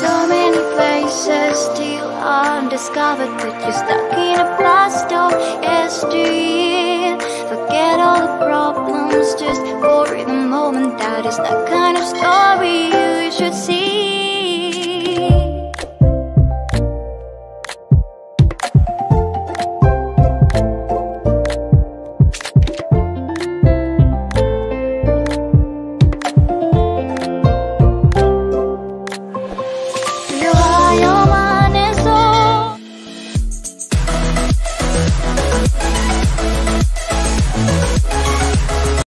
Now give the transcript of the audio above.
So many places still undiscovered, but you're stuck in a blast of yesteryear. Forget all the problems just for the moment. That is that kind of story.